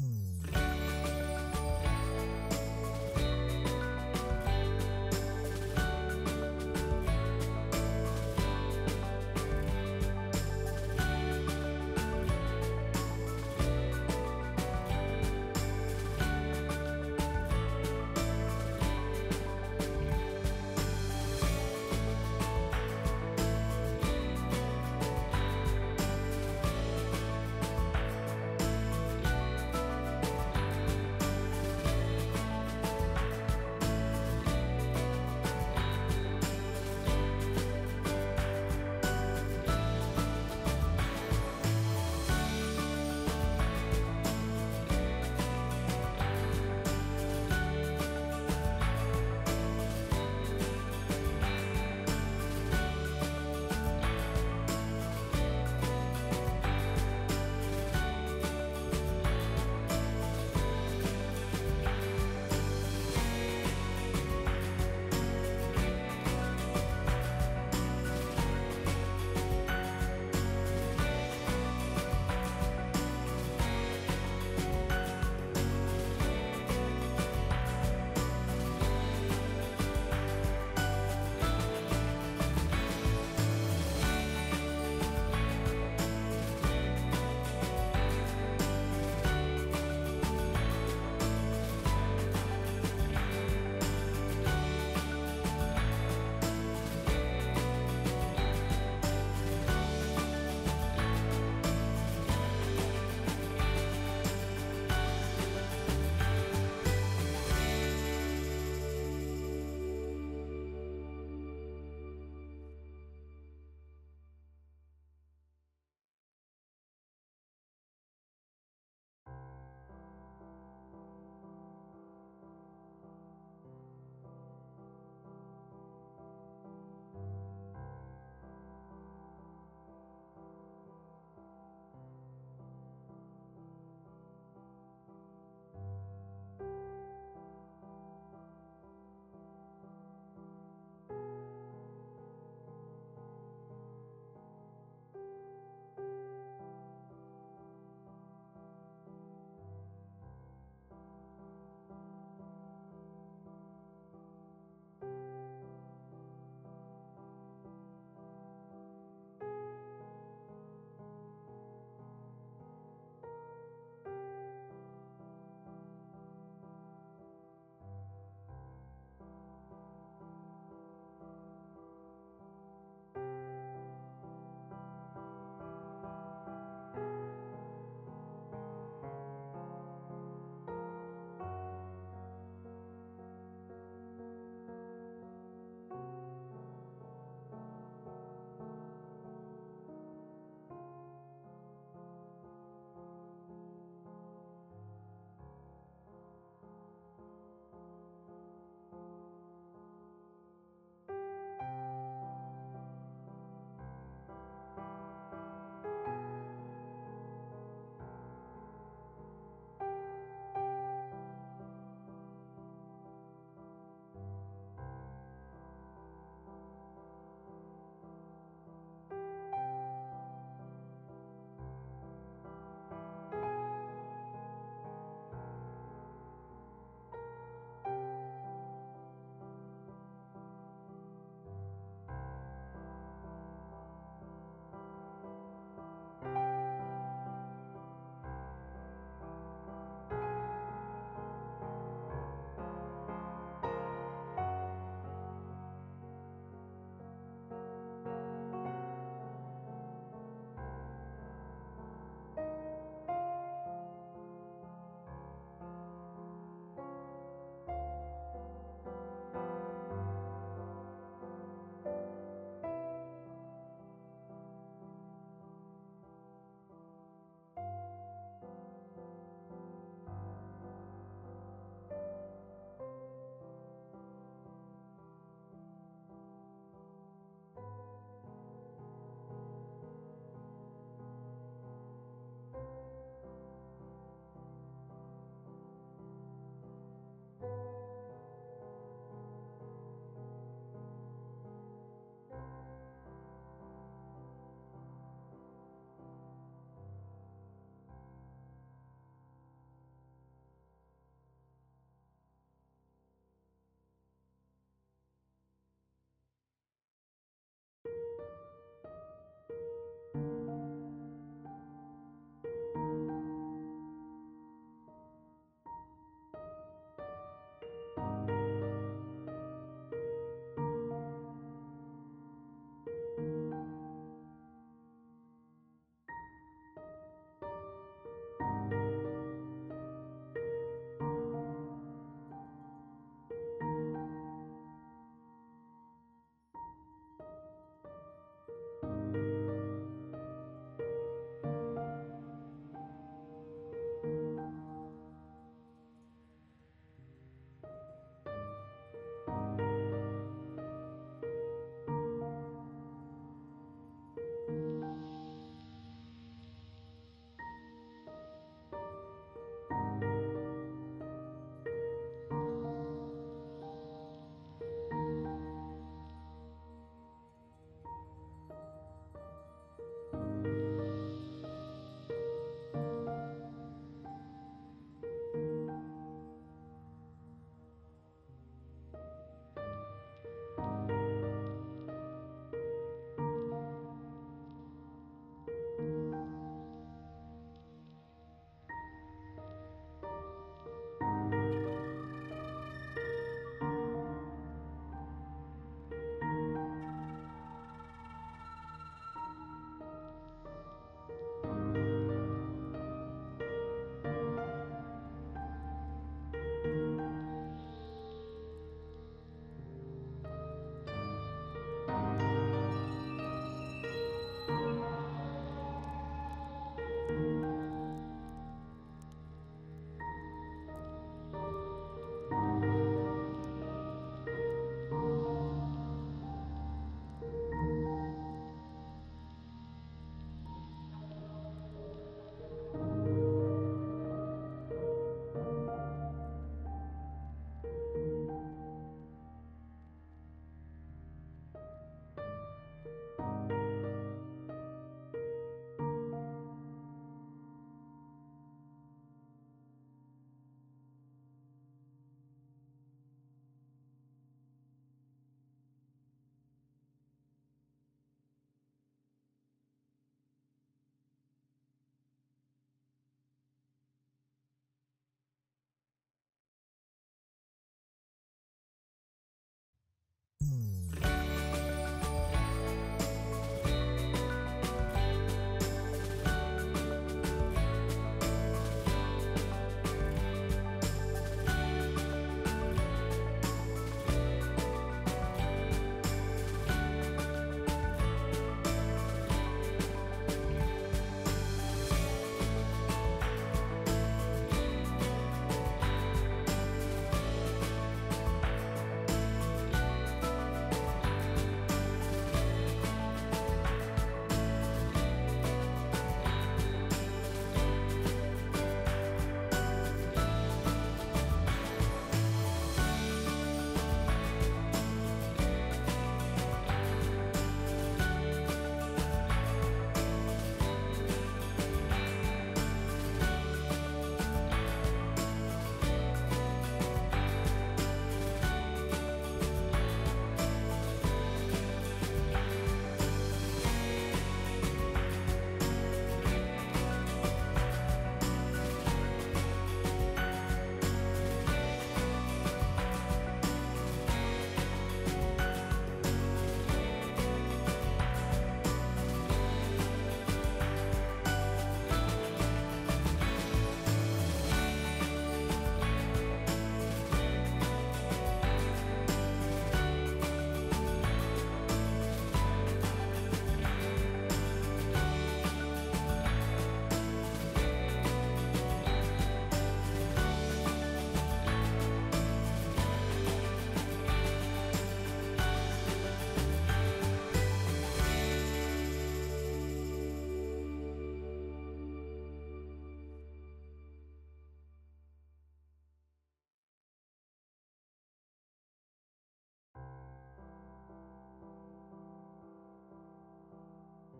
Mm.